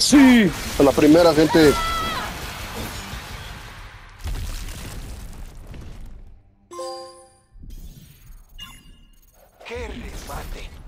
Sí, a la primera gente. ¡Qué remate!